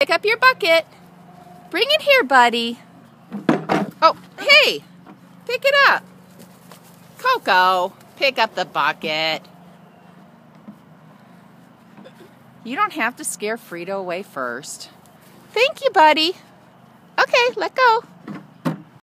Pick up your bucket. Bring it here, buddy. Oh, hey, pick it up. Cocoa, pick up the bucket. You don't have to scare Frito away first. Thank you, buddy. Okay, let go.